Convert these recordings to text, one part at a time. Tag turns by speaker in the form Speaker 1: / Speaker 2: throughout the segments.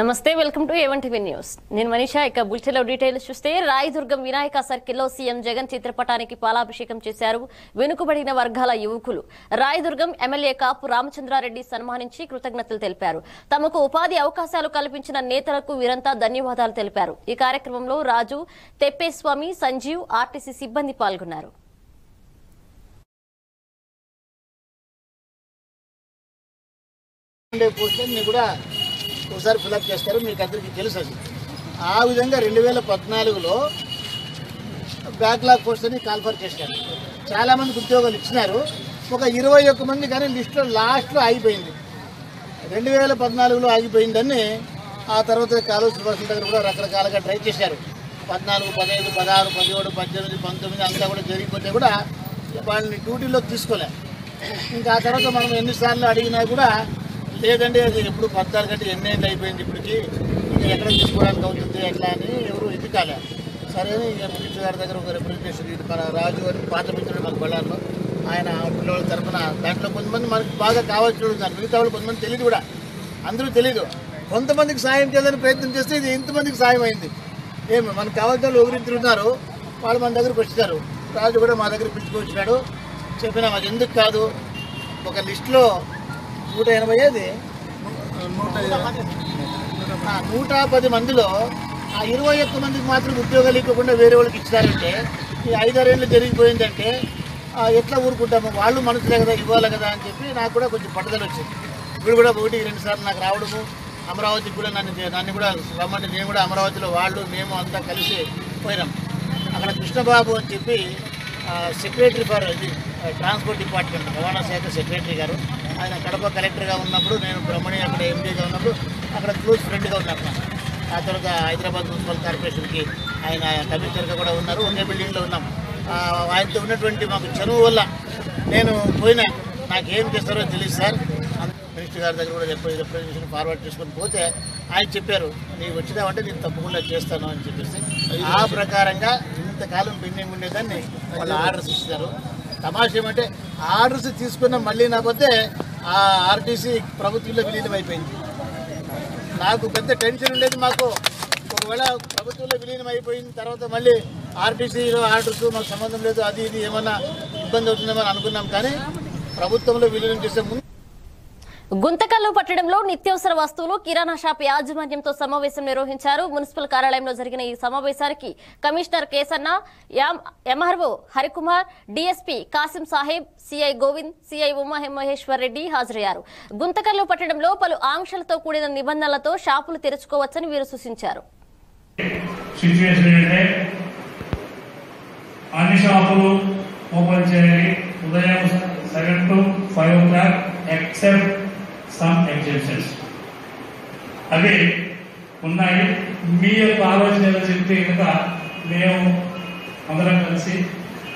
Speaker 1: నమస్తే welcome to A one TV news. నేను మనీషా ఇక బుల్చెలో డీటెయిల్స్ చూస్తే రాయదుర్గం వినాయక సర్కిల్లో సీఎం జగన్ చిత్రపటానికి పాలాభిషేకం చేశారు వెనుకబడిన వర్గాల యువకులు. రాయదుర్గం ఎమ్మెల్యే కాపు రామచంద్రారెడ్డి సన్మానించి కృతజ్ఞతలు తెలిపారు. తమకు ఉపాధి అవకాశాలు కల్పించిన నేతలకు వీరంతా ధన్యవాదాలు తెలిపారు. ఈ కార్యక్రమంలో రాజు తెప్పేస్వామి సంజీవ్ ఆర్టీసీ సిబ్బంది పాల్గొన్నారు.
Speaker 2: ఉండే కూడా ఒకసారి ఫిలప్ చేస్తారు మీకు అందరికీ తెలుసు అది. ఆ విధంగా రెండు వేల పద్నాలుగులో బ్యాక్లాగ్ పోస్ట్ కాల్ఫర్ చేశారు. చాలామందికి ఉద్యోగాలు ఇచ్చినారు. ఒక ఇరవై ఒక్క మంది కానీ లిస్టులో లాస్ట్లో ఆగిపోయింది. రెండు వేల పద్నాలుగులో ఆగిపోయిందని ఆ తర్వాత కాలువ శ్రీవాసుల దగ్గర కూడా రకరకాలుగా ట్రై చేశారు. పద్నాలుగు పదహైదు పదహారు పదిహేడు పద్దెనిమిది పంతొమ్మిది అంతా కూడా జరిగిపోతే కూడా వాళ్ళని డ్యూటీలో తీసుకోలే. ఇంకా ఆ తర్వాత మనం ఎన్నిసార్లు అడిగినా కూడా లేదండి అది ఎప్పుడు పద్నాలుగు గంటలు ఎన్ని ఏళ్ళు అయిపోయింది ఇప్పటికి. ఎక్కడ తీసుకోవడానికి అవుతుంది ఎట్లా అని ఎవరు ఇది కాలే. సరే అని ఇక గారి దగ్గర ఒక రిప్రజెంటేషన్ ఇది. మన రాజు అని పాత మిత్రుడు మాకు బళ్ళార్లో ఆయన పిల్లల తరఫున దాంట్లో కొంతమంది మనకు బాగా కావాల్సి దాని మిగతా వాళ్ళు కొంతమంది తెలియదు కూడా. అందరూ తెలియదు కొంతమందికి సాయం చేయాలని ప్రయత్నం చేస్తే ఇది ఎంతమందికి సాయం అయింది ఏమి మనకు కావాల్సిన వాళ్ళు ఒకరిద్దరు ఉన్నారు. వాళ్ళు మన దగ్గరకు వచ్చారు. రాజు కూడా మా దగ్గర పిలుచుకొచ్చినాడు. చెప్పినా మాకు ఎందుకు కాదు? ఒక లిస్టులో నూట ఎనభై ఆ, నూట పది మందిలో ఆ ఇరవై ఒక్క మందికి మాత్రం ఉద్యోగాలు ఇవ్వకుండా వేరే వాళ్ళకి ఇచ్చారంటే ఈ ఐదారేళ్ళు జరిగిపోయిందంటే ఎట్లా ఊరుకుంటాము? వాళ్ళు మనసులే కదా ఇవ్వాలి కదా అని చెప్పి నాకు కూడా కొంచెం పట్టుదల వచ్చింది. ఇప్పుడు కూడా ఒకటి రెండు సార్లు నాకు రావడము అమరావతికి కూడా నన్ను నన్ను కూడా రమ్మంటే నేను కూడా అమరావతిలో వాళ్ళు మేము అంతా కలిసి పోయినాం. అక్కడ కృష్ణబాబు అని చెప్పి సెక్రటరీ ఫర్ ఇది ట్రాన్స్పోర్ట్ డిపార్ట్మెంట్ రవాణా శాఖ సెక్రటరీ గారు. ఆయన కడప కలెక్టర్గా ఉన్నప్పుడు నేను బ్రహ్మణి అక్కడ ఎంపీగా ఉన్నప్పుడు అక్కడ క్లోజ్ ఫ్రెండ్గా ఉన్నాను ఆ తర్వాత హైదరాబాద్ మున్సిపల్ కార్పొరేషన్కి ఆయన కమిషనర్గా కూడా ఉన్నారు. ఒకే బిల్డింగ్లో ఉన్నాం. ఆయనతో ఉన్నటువంటి మాకు చనువు వల్ల నేను పోయినా. నాకు ఏం చేస్తారో తెలియదు సార్. మినిస్టర్ గారి దగ్గర కూడా రిప్రజె- రిప్రజెంటేషన్ ఫార్వర్డ్ చేసుకొని పోతే ఆయన చెప్పారు నీకు వచ్చినావంటే నేను తప్పకుండా చేస్తాను అని చెప్పేసి. ఆ ప్రకారంగా ఇంతకాలం పెండింగ్ ఉండేదాన్ని వాళ్ళు ఆర్డర్స్ ఇచ్చారు. తమాషా ఏమంటే ఆర్డర్స్ తీసుకున్న మళ్ళీ నాకపోతే ఆ ఆర్టీసీ ప్రభుత్వంలో విలీనం అయిపోయింది. నాకు పెద్ద టెన్షన్ ఉండేది మాకు. ఒకవేళ ప్రభుత్వంలో విలీనం అయిపోయిన తర్వాత మళ్ళీ ఆర్టీసీలో ఆర్డర్స్ మాకు సంబంధం లేదు అది ఇది ఏమన్నా ఇబ్బంది అవుతుందేమో అని అనుకున్నాం కానీ ప్రభుత్వంలో విలీనం చేసే ముందు
Speaker 1: గుంతకల్లు పట్టణంలో నిత్యావసర వస్తువులు కిరాణా షాప్ యాజమాన్యంతో సమావేశం నిర్వహించారు. మున్సిపల్ కార్యాలయంలో జరిగిన ఈ సమావేశానికి commissioner Kesanna MRO Harikumar DSP Kasim Saheb CI Govind CI Uma Maheshwar Reddy హాజరయ్యారు. గుంతకల్లు పట్టణంలో పలు ఆంక్షలతో కూడిన నిబంధనలతో షాపులు తెరుచుకోవచ్చని వీరు సూచించారు.
Speaker 3: అన్ని షాపులు ఓపెన్ చేయాలి. ఉదయం seven to five o'clock except some exhibitions అవి ఉన్నాయి. మీ యొక్క ఆలోచన చెప్తే కనుక మేము అందరం కలిసి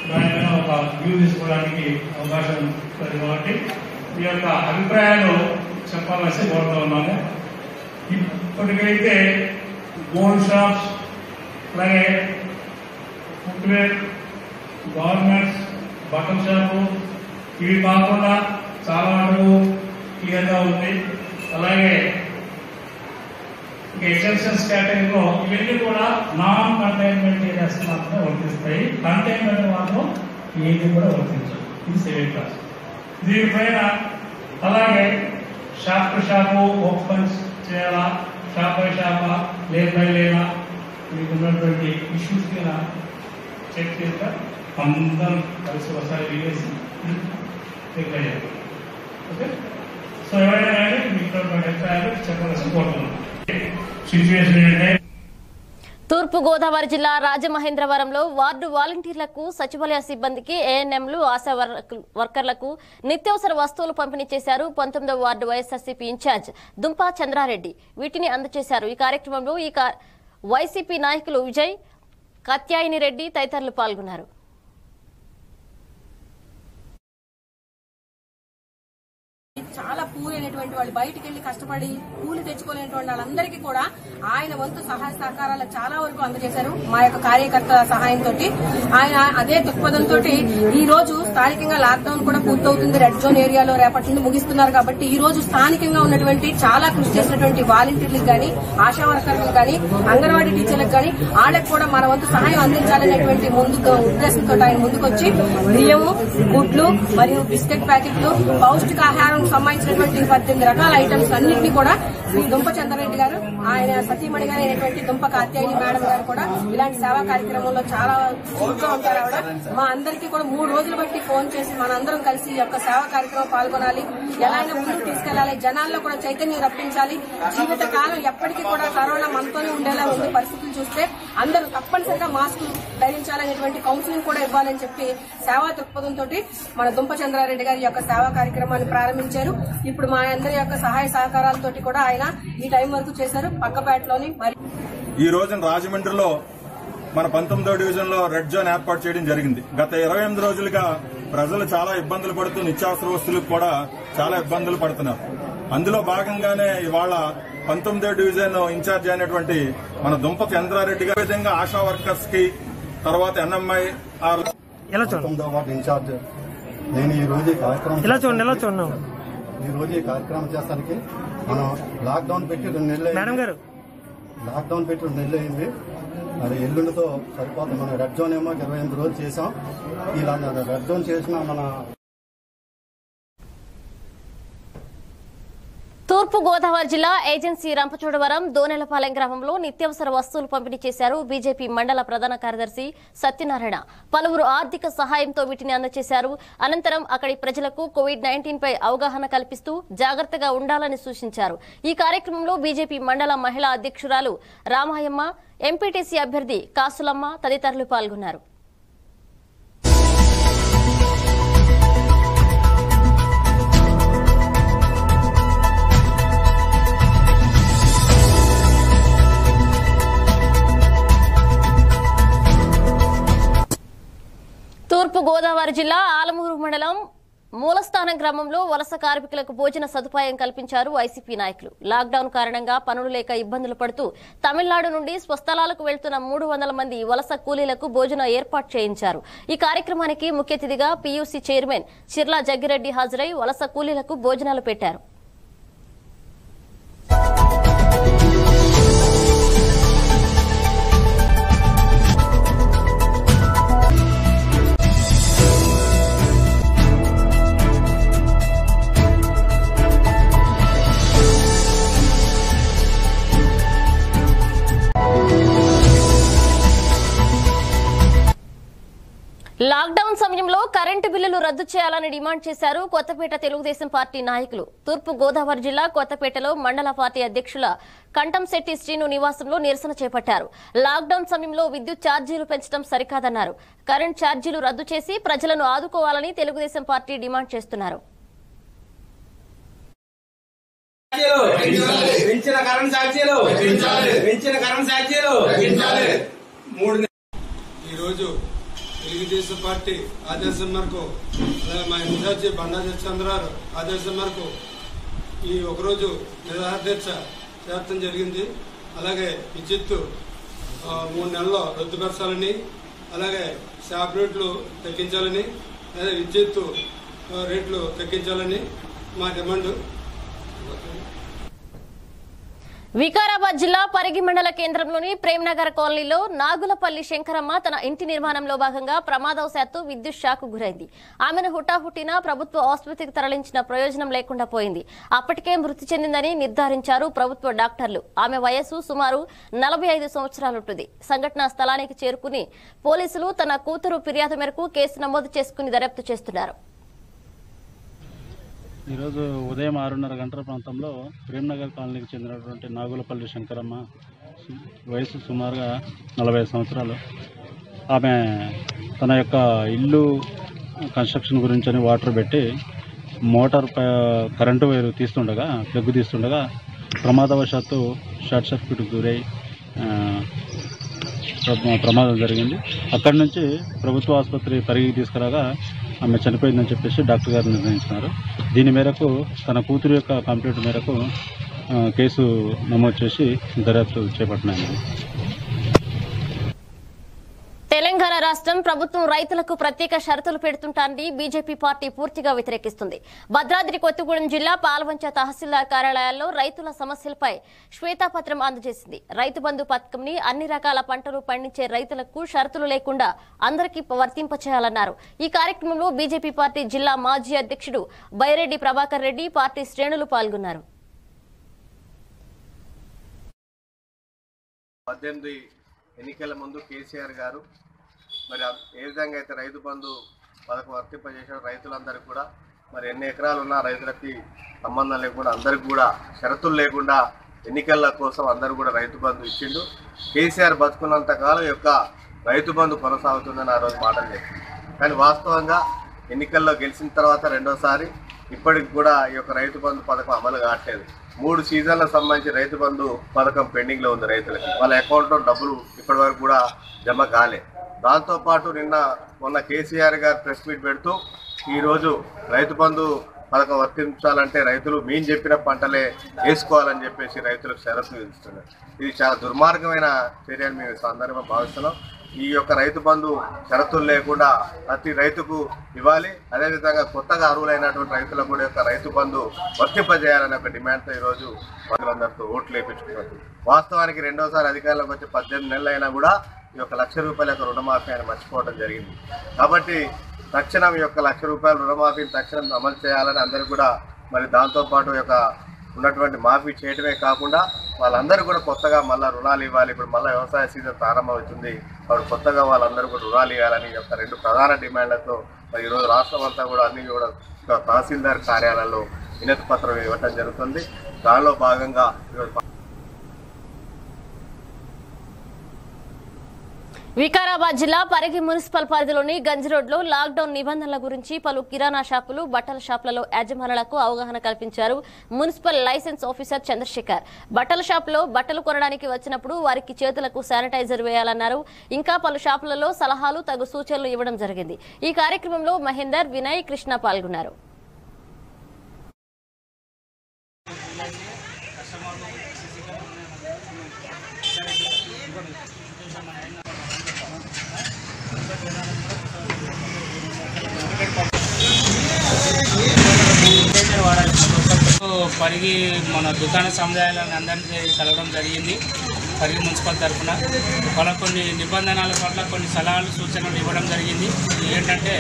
Speaker 3: దాని మీద ఒక వ్యూ తీసుకోవడానికి అవకాశం ఉంటుంది కాబట్టి మీ యొక్క అభిప్రాయాలు చెప్పాలని కోరుతూ ఉన్నాము. ఇప్పటికైతే గోల్డ్ షాప్స్ అలాగే ఫుట్వేర్ గవర్నమెంట్స్ బట్టల షాపు ఇవి కాకుండా చాలా వరకు క్లియర్గా ఉంది. అలాగే ఎక్సెప్షన్స్ కేటగిరీలో ఇవన్నీ కూడా నాన్ కంటైన్మెంట్ ఏరియాస్ మాత్రమే వర్తిస్తాయి. కంటైన్మెంట్ మాత్రం ఏది కూడా వర్తించదు. ఇది సెవెన్ క్లాస్ దీనిపైన అలాగే షాప్ టు షాపు ఓపెన్ చేయాలా? షాప్ బై షాపా లేన్ బై లేనా మీకు ఉన్నటువంటి ఇష్యూస్ మీద చెక్ చేస్తే అందరం కలిసి ఒకసారి వినేసి ఓకే? సో ఎవరైనా కానీ మీతో అభిప్రాయాలు కోరుతున్నాను సిచ్యువేషన్ ఏంటంటే
Speaker 1: తూర్పు గోదావరి జిల్లా రాజమహేంద్రవరంలో వార్డు వాలంటీర్లకు సచివాలయ సిబ్బందికి ఏఎన్ఎంలు ఆశా వర్కర్లకు నిత్యావసర వస్తువులు పంపిణీ చేశారు పంతొమ్మిదవ ward YSRCP incharge Dumpa Chandrareddy. వీటిని అందజేశారు. ఈ కార్యక్రమంలో ఈ వైసీపీ నాయకులు విజయ్ కత్యాయిని రెడ్డి తదితరులు పాల్గొన్నారు.
Speaker 4: చాలా పూర్ అయినటువంటి వాళ్ళు బయటికి వెళ్ళి కష్టపడి కూలి తెచ్చుకోలేనటువంటి వాళ్ళందరికీ కూడా ఆయన వంతు సహాయ సహకారాలు చాలా వరకు అందజేశారు మా యొక్క కార్యకర్త సహాయంతో ఆయన అదే దృక్పథంతో ఈ రోజు స్థానికంగా లాక్డౌన్ కూడా పూర్తవుతుంది. రెడ్ జోన్ ఏరియాలో రేపటి నుండి ముగిస్తున్నారు కాబట్టి ఈ రోజు స్థానికంగా ఉన్నటువంటి చాలా కృషి చేసినటువంటి వాలంటీర్లకు గాని ఆశా వర్కర్లకు గాని అంగన్వాడీ టీచర్లకు గాని వాళ్ళకి కూడా మన వంతు సహాయం అందించాలనేటువంటి ముందు ఉద్దేశంతో ఆయన ముందుకొచ్చి బియ్యము గుడ్లు మరియు బిస్కెట్ ప్యాకెట్లు పౌష్టికాహారం సంబంధించినటువంటి పద్దెనిమిది రకాల ఐటమ్స్ అన్నింటినీ కూడా శ్రీ దుంప చంద్రరెడ్డి గారు ఆయన సతీమణిగా అయినటువంటి దుంప కాత్యాయని మేడం గారు కూడా ఇలాంటి సేవా కార్యక్రమంలో చాలా చురుగ్గా ఉంటారు ఆవిడ. మా అందరికీ కూడా మూడు రోజులు బట్టి ఫోన్ చేసి మనందరం కలిసి ఈ యొక్క సేవా కార్యక్రమం పాల్గొనాలి. ఎలా ముందుకు తీసుకెళ్ళాలి జనాల్లో కూడా చైతన్యం రప్పించాలి. జీవిత కాలం ఎప్పటికీ కూడా కరోనా మనతోనే ఉండేలా ఉంది పరిస్థితులు చూస్తే అందరూ తప్పనిసరిగా మాస్కులు ధరించాలనేటువంటి కౌన్సిలింగ్ కూడా ఇవ్వాలని చెప్పి సేవా దృక్పథంతో మన దుంప చంద్రారెడ్డి గారి యొక్క సేవా కార్యక్రమాన్ని ప్రారంభించారు. ఇప్పుడు మా అందరి యొక్క సహాయ సహకారాలతోటి కూడా ఆయన ఈ టైం వరకు చేశారు. పక్కపేటలోని మరి
Speaker 5: ఈ రోజున రాజమండ్రిలో మన పంతొమ్మిదో డివిజన్లో రెడ్ జోన్ ఏర్పాటు చేయడం జరిగింది. గత ఇరవై ఎనిమిది రోజులుగా ప్రజలు చాలా ఇబ్బందులు పడుతూ నిత్యావసర వస్తువులకు కూడా చాలా ఇబ్బందులు పడుతున్నారు. అందులో భాగంగానే ఇవాళ పంతొమ్మిదో డివిజన్ ఇన్ఛార్జ్ అయినటువంటి మన దుంప చంద్రారెడ్డి గారి విధంగా ఆశా వర్కర్స్కి తర్వాత ఎన్ఎంఐ ఆర్
Speaker 6: పంతొమ్మిదో వార్డు ఇన్ఛార్జ్. నేను ఈ రోజు ఈ కార్యక్రమం
Speaker 7: ఇలా చూడండి? ఇలా చూడండి?
Speaker 6: ఈ రోజు ఈ కార్యక్రమం చేస్తానికి మనం లాక్డౌన్ పెట్టి రెండు నెలలు
Speaker 7: మేడం గారు.
Speaker 6: లాక్డౌన్ పెట్టి రెండు నెలలు అయింది. అది ఎల్లుండితో సరిపోతుంది. మనం రెడ్ జోన్ ఏమో ఇరవై ఎనిమిది రోజులు చేసాం. ఇలా రెడ్ జోన్ చేసిన మన
Speaker 1: తూర్పు గోదావరి జిల్లా ఏజెన్సీ రంపచోడవరం దోనెలపాలెం గ్రామంలో నిత్యావసర వస్తువులు పంపిణీ చేశారు బీజేపీ మండల ప్రధాన కార్యదర్శి సత్యనారాయణ. పలువురు ఆర్థిక సహాయంతో వీటిని అందజేశారు. అనంతరం అక్కడి ప్రజలకు కోవిడ్ నైన్టీన్ పై అవగాహన కల్పిస్తూ జాగ్రత్తగా ఉండాలని సూచించారు. ఈ కార్యక్రమంలో బీజేపీ మండల మహిళా అధ్యక్షురాలు రామాయమ్మ ఎంపీటీసీ అభ్యర్థి కాసులమ్మ తదితరులు పాల్గొన్నారు. గోదావరి జిల్లా ఆలమూరు మండలం మూలస్థానం గ్రామంలో వలస కార్మికులకు భోజన సదుపాయం కల్పించారు వైసీపీ నాయకులు. లాక్డౌన్ కారణంగా పనులు లేక ఇబ్బందులు పడుతూ తమిళనాడు నుండి స్వస్థలాలకు వెళ్తున్న మూడు వందల మంది వలస కూలీలకు భోజన ఏర్పాటు చేయించారు. ఈ కార్యక్రమానికి ముఖ్య అతిథిగా పీయూసీ చైర్మన్ చిర్లా జగ్గిరెడ్డి హాజరై వలస కూలీలకు భోజనాలు పెట్టారు. లాక్డౌన్ సమయంలో కరెంటు బిల్లులు రద్దు చేయాలని డిమాండ్ చేశారు కొత్తపేట తెలుగుదేశం పార్టీ నాయకులు. తూర్పు గోదావరి జిల్లా కొత్తపేటలో మండల పార్టీ అధ్యక్షుల కంఠంశెట్టి శ్రీను నివాసంలో నిరసన చేపట్టారు. లాక్డౌన్ సమయంలో విద్యుత్ ఛార్జీలు పెంచడం సరికాదన్నారు. కరెంట్ ఛార్జీలు రద్దు చేసి ప్రజలను ఆదుకోవాలని తెలుగుదేశం పార్టీ డిమాండ్ చేస్తున్నారు.
Speaker 8: ఛార్జీలు పెంచిన కరెంట్ ఛార్జీలు పెంచిన కరెంట్ ఛార్జీలు మూడు
Speaker 9: ఈరోజు తెలుగుదేశం పార్టీ ఆదేశం మేరకు అలాగే మా ఇన్ఛార్జి బండా చంద్రారు ఆదేశం మేరకు ఈ ఒకరోజు నిరాధ్యక్ష చేర్చడం జరిగింది. అలాగే విద్యుత్ మూడు నెలల్లో రద్దుపరచాలని అలాగే షాప్ రేట్లు తగ్గించాలని అదే విద్యుత్తు రేట్లు తగ్గించాలని మా డిమాండ్.
Speaker 1: వికారాబాద్ జిల్లా పరిగి మండల కేంద్రంలోని ప్రేమ్నగర్ కాలనీలో నాగులపల్లి శంకరమ్మ తన ఇంటి నిర్మాణంలో భాగంగా ప్రమాదవశాత్తు విద్యుత్ షాక్ గురైంది. ఆమెను హుటాహుటిన ప్రభుత్వ ఆసుపత్రికి తరలించిన ప్రయోజనం లేకుండా పోయింది. అప్పటికే మృతి చెందిందని నిర్ధారించారు ప్రభుత్వ డాక్టర్లు. ఆమె వయస్సు సుమారు నలభై ఐదు సంవత్సరాలుంటుంది. సంఘటనా స్థలానికి చేరుకుని పోలీసులు తన కూతురు ఫిర్యాదు మేరకు కేసు నమోదు చేసుకుని దర్యాప్తు చేస్తున్నారు.
Speaker 10: ఈరోజు ఉదయం ఆరున్నర గంటల ప్రాంతంలో ప్రేమ్నగర్ కాలనీకి చెందినటువంటి నాగులపల్లి శంకరమ్మ వయసు సుమారుగా నలభై సంవత్సరాలు. ఆమె తన యొక్క ఇల్లు కన్స్ట్రక్షన్ గురించి అని వాటర్ పెట్టి మోటార్ కరెంటు వైరు తీస్తుండగా ప్లగ్ తీస్తుండగా ప్రమాదవశాత్తు షార్ట్ సర్క్యూట్ గురై ప్రమాదం జరిగింది. అక్కడి నుంచి ప్రభుత్వ ఆసుపత్రి పరిగికి తీసుకురాగా ఆమె చనిపోయిందని చెప్పేసి డాక్టర్ గారు నిర్ణయించినారు దీని మేరకు తన కూతురు యొక్క కంప్లైంట్ మేరకు ఆ, కేసు నమోదు చేసి దర్యాప్తు చేపట్టినాయి
Speaker 1: తెలంగాణ రాష్ట్రం ప్రభుత్వం రైతులకు ప్రత్యేక షరతులు పెడుతుంటారని బీజేపీ పార్టీ పూర్తిగా వ్యతిరేకిస్తుంది. భద్రాద్రి కొత్తగూడెం జిల్లా పాల్వంచ తహసీల్దార్ కార్యాలయాల్లో రైతుల సమస్యలపై శ్వేతాపత్రం అందజేసింది. రైతు బంధు పథకంని అన్ని రకాల పంటలు పండించే రైతులకు షరతులు లేకుండా అందరికీ వర్తింపచేయాలన్నారు. ఈ కార్యక్రమంలో బీజేపీ పార్టీ జిల్లా మాజీ అధ్యక్షుడు బైరెడ్డి ప్రభాకర్ రెడ్డి పార్టీ శ్రేణులు పాల్గొన్నారు.
Speaker 7: ఎన్నికల ముందు కేసీఆర్ గారు మరి ఏ విధంగా అయితే రైతు బంధు పథకం వర్తింపజేసిన రైతులందరికీ కూడా మరి ఎన్ని ఎకరాలు ఉన్నా రైతులకి సంబంధం లేకుండా అందరికి కూడా షరతులు లేకుండా ఎన్నికల కోసం అందరూ కూడా రైతు బంధు ఇచ్చిండు. కేసీఆర్ బతుకున్నంత కాలం యొక్క రైతు బంధు కొనసాగుతుందని ఆ రోజు మాటలు చెప్పింది కానీ వాస్తవంగా ఎన్నికల్లో గెలిచిన తర్వాత రెండోసారి ఇప్పటికి కూడా ఈ యొక్క రైతు బంధు పథకం అమలు కావట్లేదు. మూడు సీజన్లకు సంబంధించి రైతు బంధు పథకం పెండింగ్లో ఉంది రైతులకి. వాళ్ళ అకౌంట్లో డబ్బులు ఇప్పటి వరకు కూడా జమ కాలే. దాంతోపాటు నిన్న మొన్న కేసీఆర్ గారు ప్రెస్ మీట్ పెడుతూ ఈరోజు రైతు బంధు పథకం వర్తించాలంటే రైతులు మేము చెప్పిన పంటలే వేసుకోవాలని చెప్పేసి రైతులకు షరతులు విధిస్తున్నారు ఇది చాలా దుర్మార్గమైన చర్య అని మేము సందర్భంగా భావిస్తున్నాం. ఈ యొక్క రైతు బంధు షరతులు లేకుండా ప్రతి రైతుకు ఇవ్వాలి. అదేవిధంగా కొత్తగా అర్హులైనటువంటి రైతులకు కూడా యొక్క రైతు బంధు వర్తింపజేయాలనే ఒక డిమాండ్తో ఈరోజు ప్రజలందరితో ఓట్లు వేయించుకున్నారు వాస్తవానికి రెండోసారి అధికారంలోకి వచ్చి పద్దెనిమిది నెలలైనా కూడా ఈ యొక్క లక్ష రూపాయల యొక్క రుణమాఫీ అని మర్చిపోవడం జరిగింది. కాబట్టి తక్షణం ఈ యొక్క లక్ష రూపాయల రుణమాఫీని తక్షణం అమలు చేయాలని అందరూ కూడా మరి దాంతోపాటు యొక్క ఉన్నటువంటి మాఫీ చేయడమే కాకుండా వాళ్ళందరూ కూడా కొత్తగా మళ్ళీ రుణాలు ఇవ్వాలి. ఇప్పుడు మళ్ళీ వ్యవసాయ సీజన్ ప్రారంభమవుతుంది. వాడు కొత్తగా వాళ్ళందరూ కూడా రుణాలు ఇవ్వాలని యొక్క రెండు ప్రధాన డిమాండ్లతో మరి ఈరోజు రాష్ట్రం అంతా కూడా అన్ని కూడా తహసీల్దార్ కార్యాలయంలో వినతి పత్రం ఇవ్వటం జరుగుతుంది. దానిలో భాగంగా
Speaker 1: వికారాబాద్ జిల్లా పరిగి మున్సిపల్ పరిధిలోని గంజ్ రోడ్లో లాక్డౌన్ నిబంధనల గురించి పలు కిరాణా షాపులు బట్టల షాపులలో యాజమానులకు అవగాహన కల్పించారు మున్సిపల్ లైసెన్స్ ఆఫీసర్ చంద్రశేఖర్. బట్టల షాపులో బట్టలు కొనడానికి వచ్చినప్పుడు వారికి చేతులకు శానిటైజర్ వేయాలన్నారు. ఇంకా పలు షాపులలో సలహాలు తగు సూచనలు ఇవ్వడం జరిగింది. ఈ కార్యక్రమంలో మహేందర్ వినయ్ కృష్ణ పాల్గొన్నారు.
Speaker 11: పరిగి మన దుకాణ సముదాయాలను అందరినీ కలవడం జరిగింది. పరిగి మున్సిపల్ తరఫున. వాళ్ళ కొన్ని నిబంధనల పట్ల కొన్ని సలహాలు సూచనలు ఇవ్వడం జరిగింది. ఏంటంటే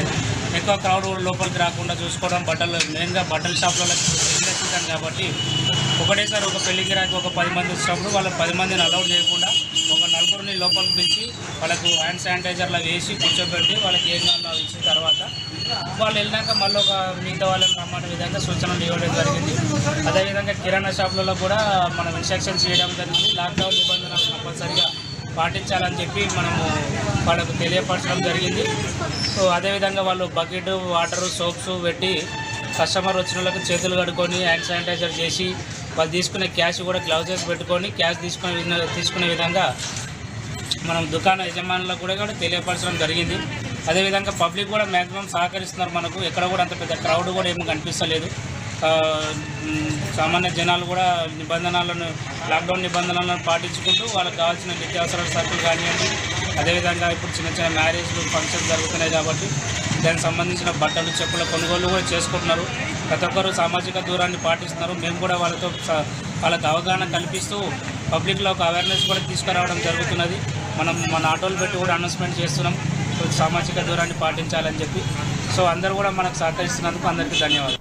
Speaker 11: ఎక్కువ క్రౌడ్ లోపలికి రాకుండా చూసుకోవడం బట్టలు మెయిన్గా బట్టల షాప్లలో సీజన్ కాబట్టి ఒకటేసారి ఒక పెళ్ళికి రాక ఒక పది మంది వచ్చినప్పుడు వాళ్ళ పది మందిని అలౌడ్ చేయకుండా ఒక నలుగురిని లోపలికి పిలిచి వాళ్ళకు హ్యాండ్ శానిటైజర్లు వేసి కూర్చోబెట్టి వాళ్ళకి ఏం కావాలో ఇచ్చిన తర్వాత వాళ్ళు వెళ్ళినాక మళ్ళీ ఒక మిగతా వాళ్ళని రమ్మనే విధంగా సూచనలు ఇవ్వడం జరిగింది. అదేవిధంగా కిరాణా షాపులలో కూడా మనం ఇన్స్ట్రక్షన్స్ చేయడం జరిగింది. లాక్డౌన్ నిబంధనలు కంపల్సరిగా పాటించాలని చెప్పి మనము వాళ్ళకు తెలియపరచడం జరిగింది. సో అదేవిధంగా వాళ్ళు బకెట్ వాటర్ సోప్స్ పెట్టి కస్టమర్ వచ్చిన వాళ్ళకి చేతులు కడుక్కొని హ్యాండ్ శానిటైజర్ చేసి వాళ్ళు తీసుకునే క్యాష్ కూడా గ్లౌజెస్ పెట్టుకొని క్యాష్ తీసుకునే విధంగా- తీసుకునే విధంగా మనం దుకాణ యజమానులకు కూడా కూడా తెలియపరచడం జరిగింది. అదేవిధంగా పబ్లిక్ కూడా మ్యాక్సిమం సహకరిస్తున్నారు మనకు. ఎక్కడ కూడా అంత పెద్ద క్రౌడ్ కూడా ఏమి కనిపిస్తలేదు. సామాన్య జనాలు కూడా నిబంధనలను లాక్డౌన్ నిబంధనలను పాటించుకుంటూ వాళ్ళకి కావాల్సిన నిత్యావసర సరుకులు కానివ్వండి అదేవిధంగా ఇప్పుడు చిన్న చిన్న మ్యారేజ్లు ఫంక్షన్ జరుగుతున్నాయి కాబట్టి దానికి సంబంధించిన బట్టలు చెప్పుల కొనుగోలు కూడా చేసుకుంటున్నారు. ప్రతి ఒక్కరు సామాజిక దూరాన్ని పాటిస్తున్నారు. మేము కూడా వాళ్ళతో వాళ్ళకి అవగాహన కల్పిస్తూ పబ్లిక్లో ఒక అవేర్నెస్ కూడా తీసుకురావడం జరుగుతున్నది. మనం మన ఆటోలు పెట్టి కూడా అనౌన్స్మెంట్ చేస్తున్నాం. సామాజిక దూరాన్ని పాటించాలని చెప్పి. సో అందరూ కూడా మనకు సహకరిస్తున్నందుకు అందరికీ ధన్యవాదాలు.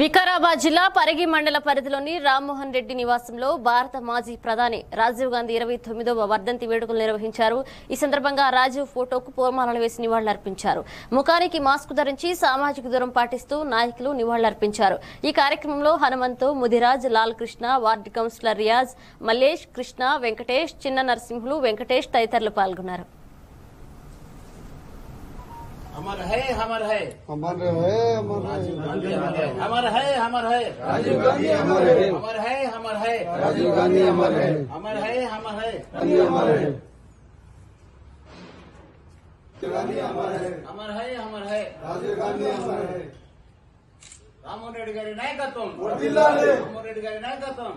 Speaker 1: వికారాబాద్ జిల్లా పరిగి మండల పరిధిలోని రామ్మోహన్ రెడ్డి నివాసంలో భారత మాజీ ప్రధాని రాజీవ్ గాంధీ ఇరవై తొమ్మిదవ వర్ధంతి వేడుకలు నిర్వహించారు. ఈ సందర్భంగా రాజీవ్ ఫోటోకు పూర్మాలను వేసి నివాళులర్పించారు. ముఖానికి మాస్క్ ధరించి సామాజిక దూరం పాటిస్తూ నాయకులు నివాళులర్పించారు. ఈ కార్యక్రమంలో హనుమంతు ముదిరాజ్ లాల్ కృష్ణ వార్డు కౌన్సిలర్ రియాజ్ మల్లేష్ కృష్ణ వెంకటేష్ చిన్న నరసింహులు వెంకటేష్ తదితరులు పాల్గొన్నారు.
Speaker 2: अमर है हमर है
Speaker 6: अमर है अमर है
Speaker 2: अमर है हमर है
Speaker 6: राजीव गांधी अमर है
Speaker 2: अमर है हमर है
Speaker 6: राजीव गांधी अमर है
Speaker 2: अमर है हमर है
Speaker 6: गांधी अमर है
Speaker 12: అమర్ హై అమర్ హై రామ్మోహన్ రెడ్డి గారి నాయకత్వం రామ్మోహన్ రెడ్డి గారి నాయకత్వం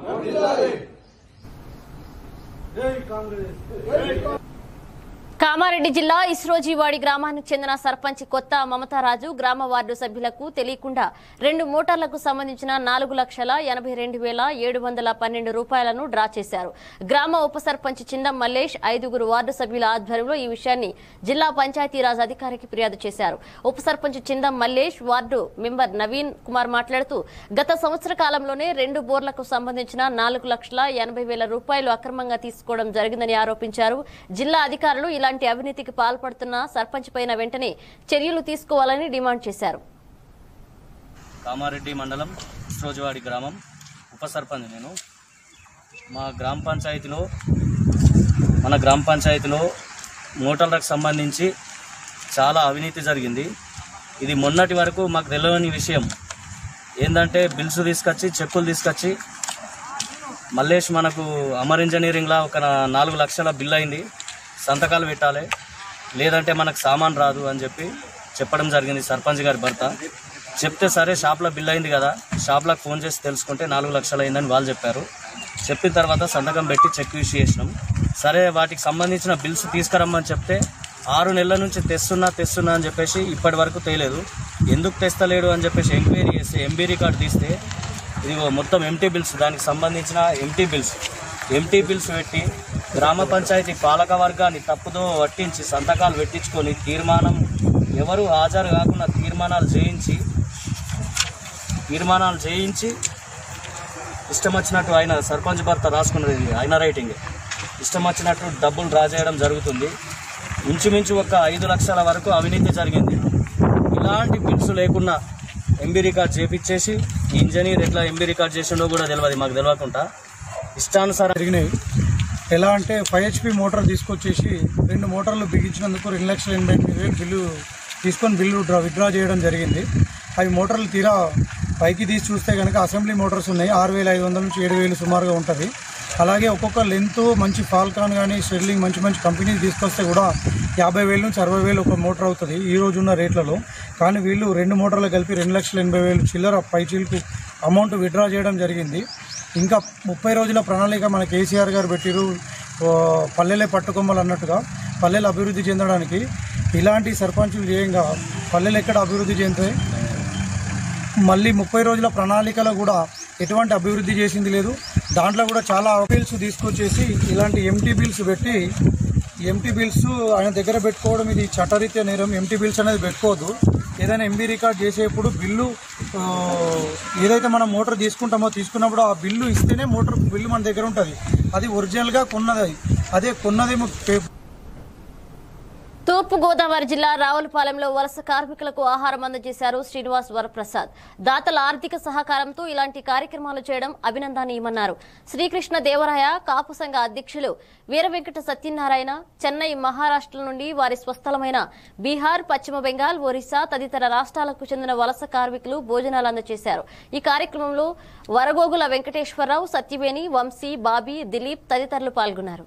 Speaker 1: కామారెడ్డి జిల్లా ఇస్రోజీవాడి గ్రామానికి చెందిన సర్పంచ్ కొత్త మమతారాజు గ్రామ వార్డు సభ్యులకు తెలియకుండా రెండు మోటార్లకు సంబంధించిన నాలుగు లక్షల ఎనభై రెండు వేల ఏడు వందల పన్నెండు రూపాయలను డ్రా చేశారు. గ్రామ ఉప సర్పంచ్ చిందం మల్లేష్ ఐదుగురు వార్డు సభ్యుల ఆధ్వర్యంలో ఈ విషయాన్ని జిల్లా పంచాయతీరాజ్ అధికారికి ఫిర్యాదు చేశారు. ఉప సర్పంచ్ చిందం మల్లేష్ వార్డు మెంబర్ నవీన్ కుమార్ మాట్లాడుతూ గత సంవత్సర కాలంలోనే రెండు బోర్లకు సంబంధించిన నాలుగు లక్షల ఎనభై వేల రూపాయలు అక్రమంగా తీసుకోవడం జరిగిందని ఆరోపించారు. జిల్లా అధికారులు ఇలా ఇలాంటి అవినీతికి పాల్పడుతున్న సర్పంచ్ పైన వెంటనే చర్యలు తీసుకోవాలని డిమాండ్ చేశారు.
Speaker 13: కామారెడ్డి మండలం రోజువాడి గ్రామం ఉప సర్పంచ్ నేను. మా గ్రామ పంచాయతీలో మన గ్రామ పంచాయతీలో మోటార్లకు సంబంధించి చాలా అవినీతి జరిగింది. ఇది మొన్నటి వరకు మాకు తెలియని విషయం. ఏంటంటే బిల్స్ తీసుకొచ్చి చెక్కులు తీసుకొచ్చి మల్లేష్ మనకు అమర్ ఇంజనీరింగ్లా ఒక నాలుగు లక్షల బిల్ అయింది. సంతకాలు పెట్టాలి. లేదంటే మనకు సామాన్ రాదు అని చెప్పి చెప్పడం జరిగింది సర్పంచ్ గారి భర్త. చెప్తే సరే షాప్లో బిల్ అయింది కదా షాప్లో ఫోన్ చేసి తెలుసుకుంటే నాలుగు లక్షలు అయిందని వాళ్ళు చెప్పారు. చెప్పిన తర్వాత సంతకం పెట్టి చెక్ ఇష్యూ చేసినాం. సరే వాటికి సంబంధించిన బిల్స్ తీసుకురమ్మని చెప్తే ఆరు నెలల నుంచి తెస్తున్నా తెస్తున్నా అని చెప్పేసి ఇప్పటి వరకు తెలియలేదు ఎందుకు తెస్తలేడు అని చెప్పేసి ఎంక్వైరీ చేస్తే ఎంబీ కార్డు తీస్తే ఇది మొత్తం ఎంటీ బిల్స్ దానికి సంబంధించిన ఎంటీ బిల్స్ ఎంటీ బిల్స్ పెట్టి గ్రామ పంచాయతీ పాలక వర్గాన్ని తప్పుదో పట్టించి సంతకాలు పెట్టించుకొని తీర్మానం ఎవరు హాజరు కాకుండా తీర్మానాలు చేయించి తీర్మానాలు చేయించి ఇష్టం వచ్చినట్టు ఆయన సర్పంచ్ భర్త రాసుకున్నది ఆయన రైటింగ్. ఇష్టం వచ్చినట్టు డబ్బులు డ్రా చేయడం జరుగుతుంది. ఇంచుమించు ఒక ఐదు లక్షల వరకు అవినీతి జరిగింది. ఇలాంటి బిల్స్ లేకుండా ఎంబీ రికార్డ్ చేపించేసి ఇంజనీర్ ఎట్లా ఎంబీ రికార్డ్ చేసిండో కూడా తెలియదు మాకు తెలియకుండా ఇష్టానుసారం
Speaker 14: జరిగినాయి. ఎలా అంటే ఫైవ్ హెచ్పి మోటార్ తీసుకొచ్చేసి రెండు మోటార్లు బిగించినందుకు రెండు లక్షల ఎనభై ఎనిమిది వేలు బిల్లు తీసుకొని బిల్లు డ్రా విత్డ్రా చేయడం జరిగింది. అవి మోటార్లు తీరా పైకి తీసి చూస్తే కనుక అసెంబ్లీ మోటార్స్ ఉన్నాయి. ఆరు వేల ఐదు వందల నుంచి ఏడు వేలు సుమారుగా ఉంటుంది. అలాగే ఒక్కొక్క లెంత్ మంచి ఫాల్కాన్ కానీ స్టెర్లింగ్ మంచి మంచి కంపెనీలు తీసుకొస్తే కూడా యాభై వేలు నుంచి అరవై వేలు ఒక మోటార్ అవుతుంది ఈ రోజు ఉన్న రేట్లలో. కానీ వీళ్ళు రెండు మోటార్లు కలిపి రెండు లక్షల ఎనభై వేలు చిల్లర పైచీలకు అమౌంట్ విత్డ్రా చేయడం జరిగింది. ఇంకా ముప్పై రోజుల ప్రణాళిక మన కేసీఆర్ గారు పెట్టిరు. పల్లెలే పట్టుకొమ్మలు అన్నట్టుగా పల్లెలు అభివృద్ధి చెందడానికి ఇలాంటి సర్పంచులు చేయంగా పల్లెలు ఎక్కడ అభివృద్ధి చెందుతాయి? మళ్ళీ ముప్పై రోజుల ప్రణాళికలో కూడా ఎటువంటి అభివృద్ధి చేసింది లేదు. దాంట్లో కూడా చాలా అపీల్స్ తీసుకొచ్చేసి ఇలాంటి ఎంటీ బిల్స్ పెట్టి ఎంటీ బిల్స్ ఆయన దగ్గర పెట్టుకోవడం ఇది చట్టరీత్యా నేరం. ఎంటీ బిల్స్ అనేది పెట్టుకోవద్దు. ఏదైనా ఎంబీ రికార్డ్ చేసేప్పుడు బిల్లు ఏదైతే మనం మోటార్ తీసుకుంటామో తీసుకున్నప్పుడు ఆ బిల్లు ఇస్తేనే మోటార్ బిల్లు మన దగ్గర ఉంటుంది. అది ఒరిజినల్గా కొన్నది అదే. కొన్నదేమో
Speaker 1: తూర్పుగోదావరి జిల్లా రావులపాలెంలో వలస కార్మికులకు ఆహారం అందజేశారు శ్రీనివాస్ వరప్రసాద్. దాతల ఆర్థిక సహకారంతో ఇలాంటి కార్యక్రమాలు చేయడం అభినందనీయమన్నారు. శ్రీకృష్ణ దేవరాయ కాపు సంఘ అధ్యక్షులు వీరవెంకట సత్యనారాయణ చెన్నై మహారాష్ట్ర నుండి వారి స్వస్థలమైన బీహార్ పశ్చిమ బెంగాల్ ఒరిస్సా తదితర రాష్ట్రాలకు చెందిన వలస కార్మికులు భోజనాలు అందజేశారు. ఈ కార్యక్రమంలో వరగోగుల వెంకటేశ్వరరావు సత్యవేణి వంశీ బాబీ దిలీప్ తదితరులు పాల్గొన్నారు.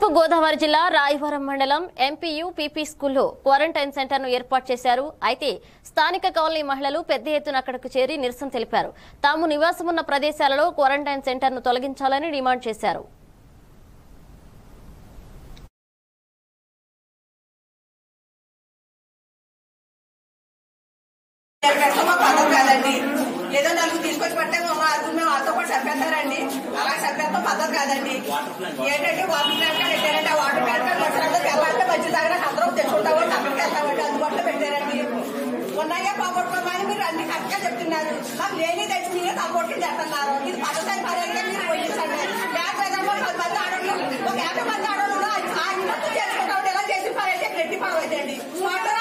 Speaker 1: తూర్పు గోదావరి జిల్లా రాయవరం మండలం ఎంపీయు పీపీ స్కూల్లో క్వారంటైన్ సెంటర్ను ఏర్పాటు చేశారు. అయితే స్థానిక కాలనీ మహిళలు పెద్ద ఎత్తున అక్కడకు చేరి నిరసన తెలిపారు. తాము నివాసమున్న ప్రదేశాలలో క్వారంటైన్ సెంటర్ను తొలగించాలని డిమాండ్ చేశారు.
Speaker 15: ఏదో నలుగురు తీసుకొచ్చి పట్టే మా అర్థం మేము వాళ్ళతో పాటు చంపేస్తారండి అలా చంపేస్తాం పద్ధతి కాదండి. ఏంటంటే వాటర్ పెట్టారంటే ఆ వాటర్ ట్యాంక్ వచ్చినందుకు వెళ్ళాలంటే మంచి అందరం తెచ్చుకుంటామంటే అక్కడికి వెళ్తామంటే అందుబాటులో పెట్టారండి. ఉన్నాయా పోగొట్టుకోమని మీరు అన్ని కరెక్ట్గా చెప్తున్నారు. మాకు లేని తెచ్చి మీరే తగ్గొట్టి చేస్తున్నారు. ఇది పద్ధతి పరంగా మీరు పోయించండి లేకపోతే పది మంది ఆడవాళ్ళు ఒక యాభై మంది ఆడవాళ్ళు ఆ ఇంట్లో చేసుకుంటాం ఎలా చేసి పని అయితే రెడ్డి పావైందండి వాటర్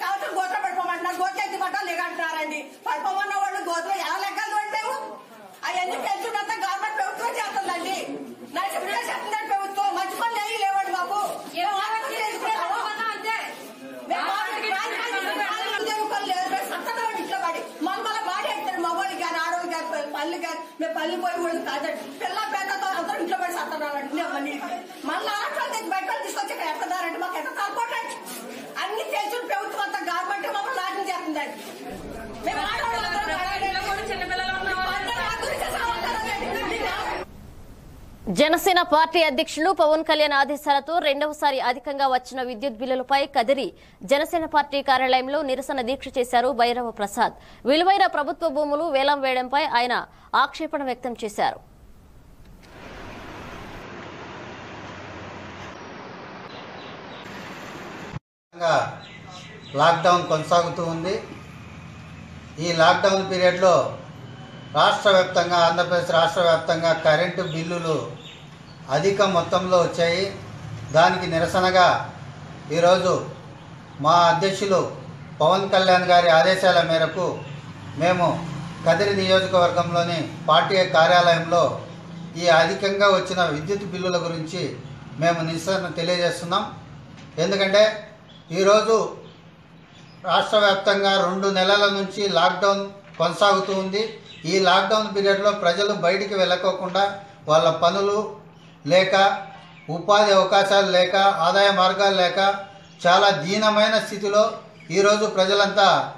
Speaker 16: కాబట్టి గోత్ర పడిపోమంటున్నారు గోత్ర ఎత్తి పట్టాలు దిగంటున్నారండి పడిపోమన్న వాళ్ళు గోత్ర ఎలా లెక్కలు కొట్టాము
Speaker 15: అవన్నీ
Speaker 16: పెంచుడంత గవర్నమెంట్ ప్రభుత్వం చేస్తుందండి. నాకు
Speaker 15: చేస్తుందండి ప్రభుత్వం? మంచి పనులు అయ్యి లేవండి మాకు. మమ్మల్ని బాడీ ఎత్తాడు మగవాళ్ళు కానీ ఆడవాళ్ళు కానీ పళ్ళు మేము పల్లి పోయి వాళ్ళు కాదండి. పిల్ల పేదతో అందరూ ఇంట్లో పడి సత్తనాలండి మళ్ళీ
Speaker 1: జనసేన పార్టీ అధ్యక్షులు పవన్ కళ్యాణ్ ఆదేశాలతో రెండవసారి అధికంగా వచ్చిన విద్యుత్ బిల్లులపై కదిరి జనసేన పార్టీ కార్యాలయంలో నిరసన దీక్ష చేశారు భైరవ ప్రసాద్. విలువైన ప్రభుత్వ భూములు వేలం వేయడంపై ఆయన ఆక్షేపణ వ్యక్తం చేశారు.
Speaker 17: లాక్డౌన్ కొనసాగుతూ ఉంది. ఈ లాక్డౌన్ పీరియడ్లో రాష్ట్ర వ్యాప్తంగా ఆంధ్రప్రదేశ్ రాష్ట్ర వ్యాప్తంగా కరెంటు బిల్లులు అధిక మొత్తంలో వచ్చాయి. దానికి నిరసనగా ఈరోజు మా అధ్యక్షులు పవన్ కళ్యాణ్ గారి ఆదేశాల మేరకు మేము కదిరి నియోజకవర్గంలోని పార్టీ కార్యాలయంలో ఈ అధికంగా వచ్చిన విద్యుత్ బిల్లుల గురించి మేము నిరసన తెలియజేస్తున్నాం. ఎందుకంటే ఈరోజు రాష్ట్ర వ్యాప్తంగా రెండు నెలల నుంచి లాక్డౌన్ కొనసాగుతూ ఉంది. ఈ లాక్డౌన్ పీరియడ్లో ప్రజలు బయటికి వెళ్ళకోకుండా వాళ్ళ పనులు లేక ఉపాధి అవకాశాలు లేక ఆదాయ మార్గాలు లేక చాలా దీనమైన స్థితిలో ఈరోజు ప్రజలంతా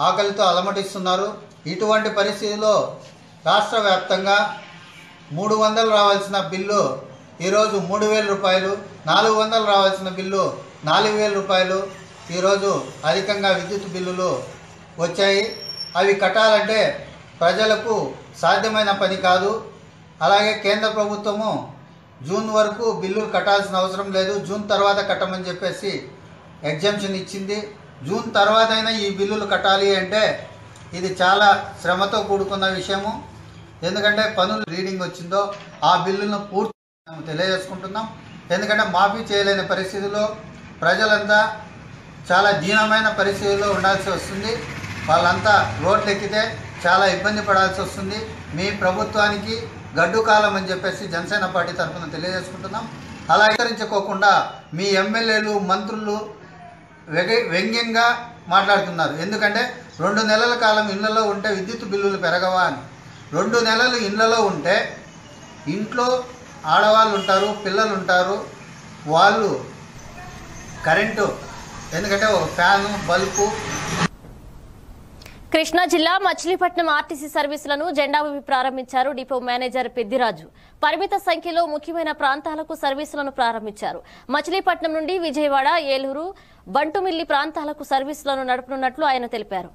Speaker 17: ఆకలితో అలమటిస్తున్నారు. ఇటువంటి పరిస్థితిలో రాష్ట్ర వ్యాప్తంగా మూడు వందలు రావాల్సిన బిల్లు ఈరోజు మూడు వేల రూపాయలు నాలుగు వందలు రావాల్సిన బిల్లు నాలుగు వేల రూపాయలు ఈరోజు అధికంగా విద్యుత్ బిల్లులు వచ్చాయి. అవి కట్టాలంటే ప్రజలకు సాధ్యమైన పని కాదు. అలాగే కేంద్ర ప్రభుత్వము జూన్ వరకు బిల్లులు కట్టాల్సిన అవసరం లేదు. జూన్ తర్వాత కట్టమని చెప్పేసి ఎగ్జామ్షన్ ఇచ్చింది. జూన్ తర్వాత అయినా ఈ బిల్లులు కట్టాలి అంటే ఇది చాలా శ్రమతో కూడుకున్న విషయము. ఎందుకంటే పనులు రీడింగ్ వచ్చిందో ఆ బిల్లును పూర్తి మేము తెలియజేసుకుంటున్నాం. ఎందుకంటే మాఫీ చేయలేని పరిస్థితిలో ప్రజలంతా చాలా దీనమైన పరిస్థితిలో ఉండాల్సి వస్తుంది. వాళ్ళంతా రోడ్లు ఎక్కితే చాలా ఇబ్బంది పడాల్సి వస్తుంది. మీ ప్రభుత్వానికి గడ్డు కాలం అని చెప్పేసి జనసేన పార్టీ తరఫున తెలియజేసుకుంటున్నాం. అలా హెచ్చరించుకోకుండా మీ ఎమ్మెల్యేలు మంత్రులు వ్యంగ్యంగా మాట్లాడుతున్నారు. ఎందుకంటే రెండు నెలల కాలం ఇళ్ళలో ఉంటే విద్యుత్ బిల్లులు పెరగవా అని. రెండు నెలలు ఇళ్ళలో ఉంటే ఇంట్లో ఆడవాళ్ళు ఉంటారు పిల్లలు ఉంటారు వాళ్ళు కరెంటు ఎందుకంటే ఒక ఫ్యాను బల్బు
Speaker 1: కృష్ణా జిల్లా మచిలీపట్నం ఆర్టీసీ సర్వీసులను జెండా ఊపి ప్రారంభించారు డిపో మేనేజర్ పెద్దిరాజు. పరిమిత సంఖ్యలో ముఖ్యమైన ప్రాంతాలకు సర్వీసులను ప్రారంభించారు. మచిలీపట్నం నుండి విజయవాడ ఏలూరు బంటుమిల్లి ప్రాంతాలకు సర్వీసులను నడుపునున్నట్లు ఆయన తెలిపారు.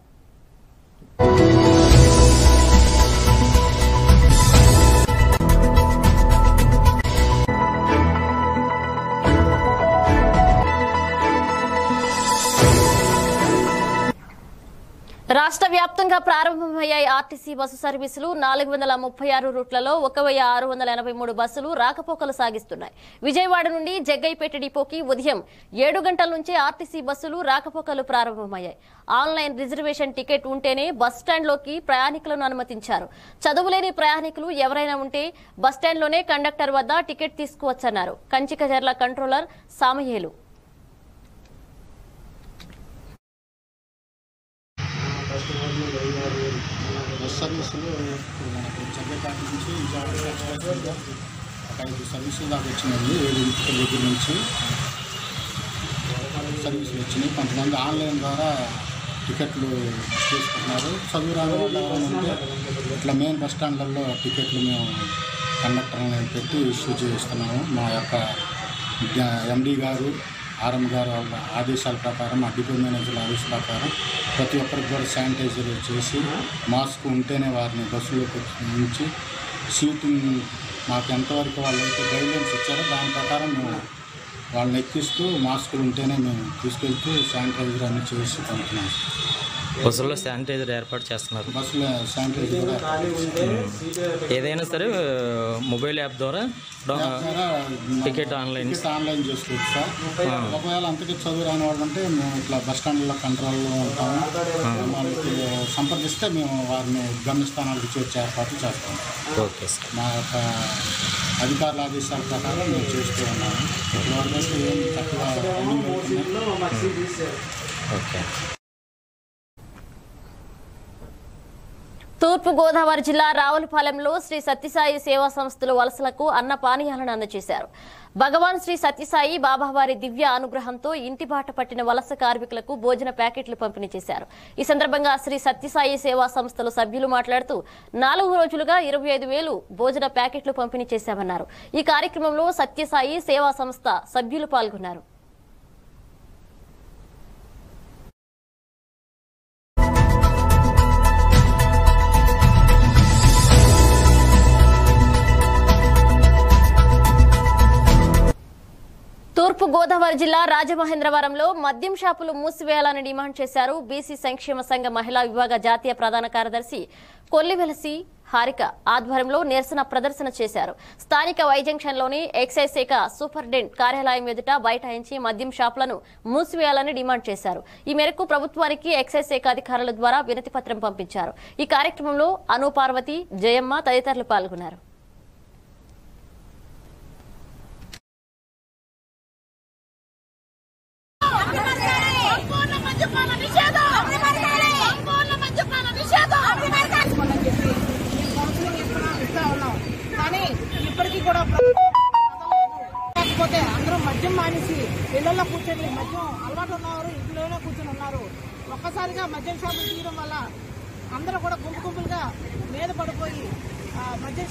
Speaker 1: రాష్ట్ర వ్యాప్తంగా ప్రారంభమయ్యాయి ఆర్టీసీ బస్సు సర్వీసులు. నాలుగు వందల ముప్పై ఆరు రూట్లలో ఒక వెయ్యి ఆరు వందల ఎనభై మూడు బస్సులు రాకపోకలు సాగిస్తున్నాయి. విజయవాడ నుండి జగ్గైపేట డిపోకి ఉదయం ఏడు గంటల నుంచే ఆర్టీసీ బస్సులు రాకపోకలు ప్రారంభమయ్యాయి. ఆన్లైన్ రిజర్వేషన్ టికెట్ ఉంటేనే బస్ స్టాండ్లోకి ప్రయాణికులను అనుమతించారు. చదువులేని ప్రయాణికులు ఎవరైనా ఉంటే బస్ స్టాండ్లోనే కండక్టర్ వద్ద టికెట్ తీసుకువచ్చన్నారు. కంచికజర్ల కంట్రోలర్ సామయేలు
Speaker 18: సర్వీసులు ఇప్పుడు మనకు జగ్గపేట నుంచి విజయవాడ ఒక ఐదు సర్వీసులు దాకా వచ్చినాయి ఏడు దగ్గర నుంచి. సర్వీసులు వచ్చినాయి. కొంతమంది ఆన్లైన్ ద్వారా టికెట్లు తీసుకుంటున్నారు. చదువు రాని వాళ్ళు ఇట్లా మెయిన్ బస్ స్టాండ్లలో టికెట్లు మేము కండక్టర్ని పెట్టి ఇష్యూ చేస్తున్నాము మా యొక్క ఎండీ గారు ఆర్ఎం గారు వాళ్ళ ఆదేశాల ప్రకారం ఆ డిపో మేనేజర్ల ఆదేశాల ప్రకారం ప్రతి ఒక్కరికి కూడా శానిటైజర్ చేసి మాస్క్ ఉంటేనే వారిని బస్సులోకి ఉంచి సీటింగ్ మాకు ఎంతవరకు వాళ్ళు అయితే గైడ్లైన్స్ ఇచ్చారో దాని ప్రకారం మేము వాళ్ళని ఎక్కిస్తూ మాస్కులు ఉంటేనే మేము తీసుకెళ్తూ శానిటైజర్ అన్ని చేసి పంపుతున్నాం.
Speaker 19: బస్సుల్లో శానిటైజర్ ఏర్పాటు చేస్తున్నారు
Speaker 18: ఏర్పాటు.
Speaker 19: ఏదైనా సరే మొబైల్ యాప్ ద్వారా టికెట్ ఆన్లైన్
Speaker 18: ఆన్లైన్ చేసుకోవచ్చు సార్. ఒకవేళ అంతకి చదువు రాని వాళ్ళు ఉంటే మేము ఇట్లా బస్ స్టాండ్లో కంట్రోల్లో ఉంటాము. మనకి సంప్రదిస్తే మేము వారిని గమ్యస్థానాలకు చేర్చే ఏర్పాట్లు చేస్తాం
Speaker 19: ఓకే సార్
Speaker 18: మా యొక్క అధికారుల ఆదేశాల ప్రకారం మేము చేస్తూ ఉన్నాము ఏం.
Speaker 19: ఓకే
Speaker 1: తూర్పుగోదావరి జిల్లా రావులపాలెంలో శ్రీ సత్యసాయి సేవా సంస్థలు వలసలకు అన్న పానీయాలను అందజేశారు. భగవాన్ శ్రీ సత్యసాయి బాబావారి దివ్య అనుగ్రహంతో ఇంటి బాట పట్టిన వలస కార్మికులకు భోజన ప్యాకెట్లు పంపిణీ చేశారు. ఈ సందర్భంగా శ్రీ సత్యసాయి సేవా సంస్థల సభ్యులు మాట్లాడుతూ నాలుగు రోజులుగా ఇరవై ఐదు వేలు భోజన ప్యాకెట్లు పంపిణీ చేశామన్నారు. ఈ కార్యక్రమంలో సత్యసాయి సేవా సంస్థ సభ్యులు పాల్గొన్నారు. తూర్పు గోదావరి జిల్లా రాజమహేంద్రవరంలో మద్యం షాపులు మూసివేయాలని డిమాండ్ చేశారు బీసీ సంక్షేమ సంఘ మహిళా విభాగ జాతీయ ప్రధాన కార్యదర్శి కొల్లివెలసి హారిక ఆధ్వర్యంలో నిరసన ప్రదర్శన చేశారు. స్థానిక వై జంక్షన్లోని ఎక్సైజ్ శాఖ సూపరింటెండెంట్ కార్యాలయం ఎదుట బైఠాయించి మద్యం షాపులను మూసివేయాలని డిమాండ్ చేశారు. ఈ మేరకు ప్రభుత్వానికి ఎక్సైజ్ శాఖ అధికారుల ద్వారా వినతి పత్రం పంపించారు. ఈ కార్యక్రమంలో అనుపార్వతి జయమ్మ తదితరులు పాల్గొన్నారు.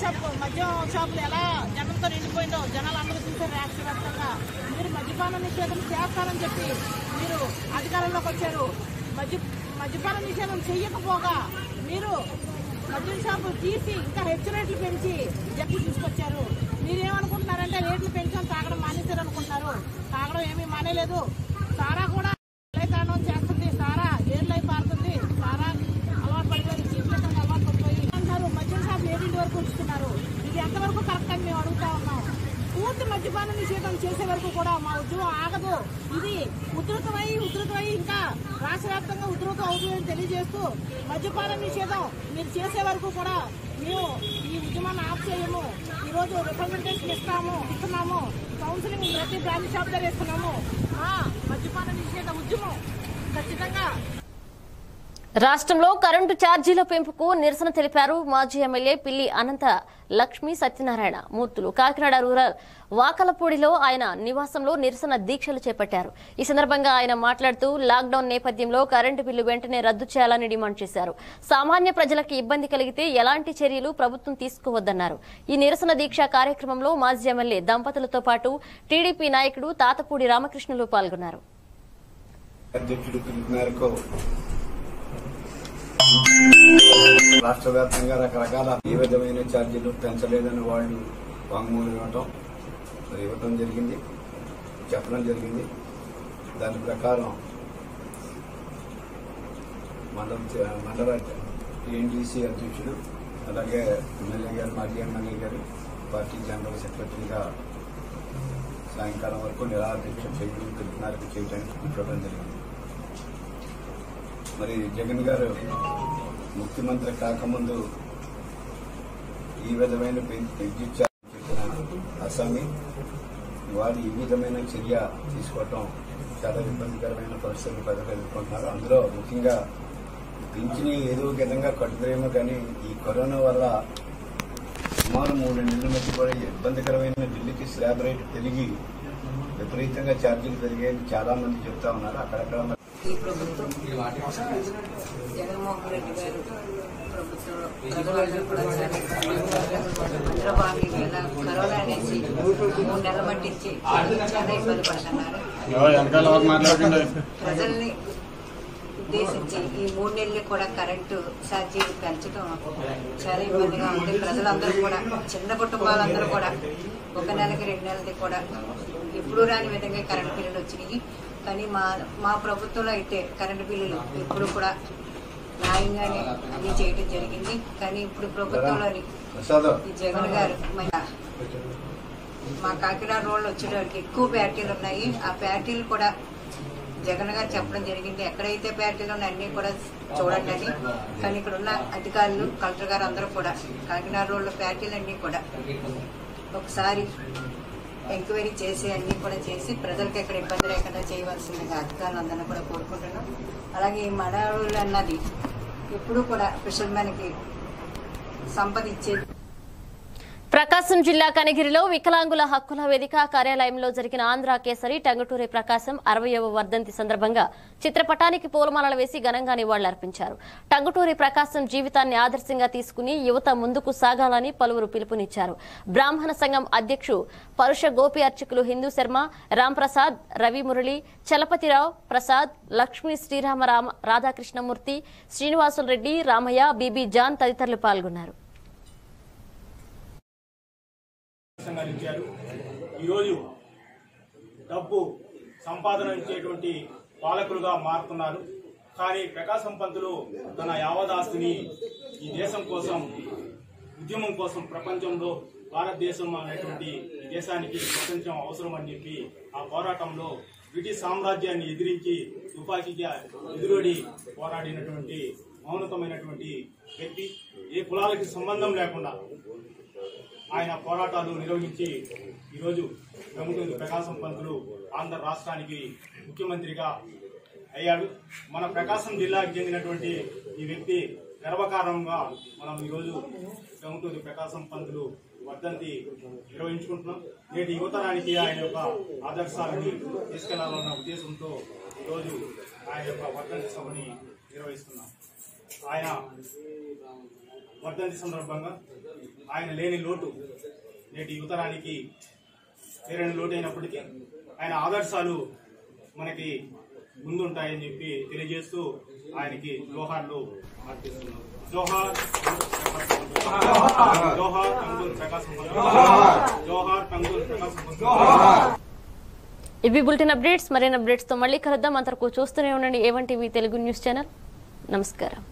Speaker 20: షాప్ మద్యం షాపులు ఎలా జనంతో నిండిపోయిందో జనాలు అందరూ చూసారు రాష్ట్రవ్యాప్తంగా మీరు మద్యపాన నిషేధం చేస్తారని చెప్పి మీరు అధికారంలోకి వచ్చారు. మద్య మద్యపాన నిషేధం చెయ్యకపోగా మీరు మద్యం షాపులు తీసి ఇంకా హెచ్చు రేట్లు పెంచి జట్లు తీసుకొచ్చారు. మీరేమనుకుంటున్నారంటే రేట్లు పెంచాం తాగడం మానేశారు అనుకుంటున్నారు తాగడం ఏమీ మానేలేదు. సారా కూడా తానం చేస్తుంది సారా ఏర్లై పారుతుంది సారా అలవాటు పడిపోయి చీకటిగా అలవాటు పడిపోయి అంటారు మద్యం షాపులు ఏడింటి వరకు ఉంచుతున్నారు ఇది ఎంతవరకు కరెక్ట్ అని మేము అడుగుతా ఉన్నాం పూర్తి మద్యపాన నిషేధం చేసే వరకు కూడా మా ఉద్యమం ఆగదు. ఇది ఉధృతమై ఉధృతమై ఇంకా రాష్ట్ర వ్యాప్తంగా ఉధృతం అవుతుందని తెలియజేస్తూ మద్యపాన నిషేధం మీరు చేసే వరకు కూడా మేము ఈ ఉద్యమాన్ని ఆఫ్ చేయము. ఈ రోజు రిప్రజెంటేషన్ ఇస్తాము ఇస్తున్నాము. కౌన్సిలింగ్ ప్రతి బ్రాంచ్ షాప్ దగ్గర ఇస్తున్నాము. మద్యపాన నిషేధ ఉద్యమం ఖచ్చితంగా
Speaker 1: రాష్ట్రంలో కరెంటు ఛార్జీల పెంపుకు నిరసన తెలిపారు మాజీ ఎమ్మెల్యే పిల్లి అనంత లక్ష్మీ సత్యనారాయణ. మూర్తులు కాకినాడ రూరల్ వాకలపూడిలో ఆయన నివాసంలో నిరసన దీక్షలు చేపట్టారు. ఈ సందర్భంగా ఆయన మాట్లాడుతూ లాక్డౌన్ నేపథ్యంలో కరెంటు బిల్లు వెంటనే రద్దు చేయాలని డిమాండ్ చేశారు. సామాన్య ప్రజలకు ఇబ్బంది కలిగితే ఎలాంటి చర్యలు ప్రభుత్వం తీసుకోవద్దన్నారు. ఈ నిరసన దీక్ష కార్యక్రమంలో మాజీ ఎమ్మెల్యే దంపతులతో పాటు టీడీపీ నాయకుడు తాతపూడి రామకృష్ణులు పాల్గొన్నారు.
Speaker 21: రాష్ట్ర వ్యాప్తంగా రకరకాల ఏ విధమైన ఛార్జీలు పెంచలేదని వాళ్ళు వాంగ్మూలం ఇవ్వటం మరి ఇవ్వటం జరిగింది చెప్పడం జరిగింది. దాని ప్రకారం మండల మండల టీఎన్డీసీ అధ్యక్షుడు అలాగే ఎమ్మెల్యే గారు మాజీ ఎమ్మెల్యే గారు పార్టీ జనరల్ సెక్రటరీగా సాయంకాలం వరకు నిరాధ్యక్ష చేయడం పిలుపు చేయడానికి కూర్చోవడం జరిగింది. మరి జగన్ గారు ముఖ్యమంత్రి కాకముందు ఈ విధమైన విద్యుచ్చారని విద్యుత్ చెప్పిన అస్సామి వారు ఈ విధమైన చర్య తీసుకోవటం చాలా ఇబ్బందికరమైన పరిస్థితులు ప్రజలు ఎదుర్కొంటున్నారు. అందులో ముఖ్యంగా పింఛని ఏదో విధంగా కట్టుతారేమో కానీ ఈ కరోనా వల్ల సుమారు మూడు నెలల మధ్య కూడా ఇబ్బందికరమైన ఢిల్లీకి స్లాబ్ రేట్ పెరిగి విపరీతంగా ఛార్జీలు పెరిగాయని చాలా మంది చెప్తా ఉన్నారు. అక్కడక్కడ
Speaker 22: ఈ ప్రభుత్వం జగన్మోహన్ రెడ్డి గారు ప్రభుత్వంలో ప్రజలందరూ కూడా కరోనా అనేసి మూడు నెలల మట్టించి చాలా ఇబ్బంది పడుతున్నారు ప్రజల్ని ఉద్దేశించి ఈ మూడు నెలలు కూడా కరెంటు ఛార్జీలు పెంచడం చాలా ఇబ్బందిగా ఉంది. ప్రజలందరూ కూడా చిన్న కుటుంబాలందరూ కూడా ఒక నెలకి రెండు నెలలది కూడా ఎప్పుడూ రాని విధంగా కరెంటు బిల్లులు వచ్చినాయి. కానీ మా మా ప్రభుత్వంలో అయితే కరెంటు బిల్లులు ఎప్పుడు కూడా న్యాయంగానే అన్ని చేయడం జరిగింది. కానీ ఇప్పుడు ప్రభుత్వంలోని జగన్ గారు మా కాకినాడ రోడ్లు వచ్చేటప్పటికి ఎక్కువ బ్యాటరీలు ఉన్నాయి. ఆ బ్యాటరీలు కూడా జగన్ గారు చెప్పడం జరిగింది. ఎక్కడైతే బ్యాటరీలు ఉన్నాయి అన్ని కూడా చూడండి అని. కానీ ఇక్కడ ఉన్న అధికారులు కలెక్టర్ గారు అందరూ కూడా కాకినాడ రోడ్ల బ్యాటరీలు అన్ని కూడా ఒకసారి ఎంక్వైరీ చేసి అన్ని కూడా చేసి ప్రజలకు ఎక్కడ ఇబ్బంది లేకుండా చేయవలసిందిగా అధికారులందరినీ కూడా కోరుకుంటున్నాం. అలాగే ఈ మడవులు అన్నది ఎప్పుడు కూడా ఫిషర్మెన్కి సంపద ఇచ్చేది
Speaker 1: ప్రకాశం జిల్లా కనగిరిలో వికలాంగుల హక్కుల వేదిక కార్యాలయంలో జరిగిన ఆంధ్ర కేసరి టంగుటూరి ప్రకాశం అరవయవ వర్ధంతి సందర్భంగా చిత్రపటానికి పూలమాలలు వేసి ఘనంగా నివాళులర్పించారు. టంగుటూరి ప్రకాశం జీవితాన్ని ఆదర్శంగా తీసుకుని యువత ముందుకు సాగాలని పలువురు పిలుపునిచ్చారు. బ్రాహ్మణ సంఘం అధ్యక్షుడు పరుష గోపి అర్చకులు హిందూ శర్మ రాంప్రసాద్ రవి మురళి చలపతిరావు ప్రసాద్ లక్ష్మీ శ్రీరామ రామ రాధాకృష్ణమూర్తి శ్రీనివాసులరెడ్డి రామయ్య బీబీ జాన్ తదితరులు పాల్గొన్నారు.
Speaker 23: సంఘాలు ఇచ్చారు. ఈరోజు డబ్బు సంపాదన ఇచ్చేటువంటి పాలకులుగా మారుతున్నారు. కానీ ప్రకాశం పంతులు తన యావదాస్తిని ఈ దేశం కోసం ఉద్యమం కోసం ప్రపంచంలో భారతదేశం అనేటువంటి ఈ దేశానికి ప్రపంచం అవసరం అని చెప్పి ఆ పోరాటంలో బ్రిటిష్ సామ్రాజ్యాన్ని ఎదిరించి తుపాకీగా ఎదురొడి పోరాడినటువంటి మౌనతమైనటువంటి వ్యక్తి. ఏ కులాలకి సంబంధం లేకుండా ఆయన పోరాటాలు నిర్వహించి ఈరోజు ప్రముఖులు ప్రకాశం పంతులు ఆంధ్ర రాష్ట్రానికి ముఖ్యమంత్రిగా అయ్యాడు. మన ప్రకాశం జిల్లాకు చెందినటువంటి ఈ వ్యక్తి గర్వకారణంగా మనం ఈరోజు ప్రముఖులు ప్రకాశం పంతులు వర్ధంతి నిర్వహించుకుంటున్నాం. నేటి యువతరానికి ఆయన యొక్క ఆదర్శాలని తీసుకెళ్ళాలన్న ఉద్దేశంతో ఈరోజు ఆయన యొక్క వర్ధంతి సభని నిర్వహిస్తున్నాం. ఆయన వర్ధంతి సందర్భంగా ఆయన లేని లోటు నేటి యువతరానికి తీరని లోటు అయినప్పటికీ ఆయన ఆదర్శాలు మనకి ముందుంటాయని చెప్పి తెలియజేస్తూ ఆయనకి జోహార్లు అర్పిస్తున్నాం. జోహార్ జోహార్ టంగుల్ ప్రకాశం జోహార్ టంగుల్ ప్రకాశం
Speaker 1: ఇవి బులెటిన్ అప్డేట్స్ మరిన్ని అప్డేట్స్తో మళ్ళీ కలుద్దాం. అంతవరకు చూస్తూనే ఉండండి A one TV Telugu news channel. నమస్కారం.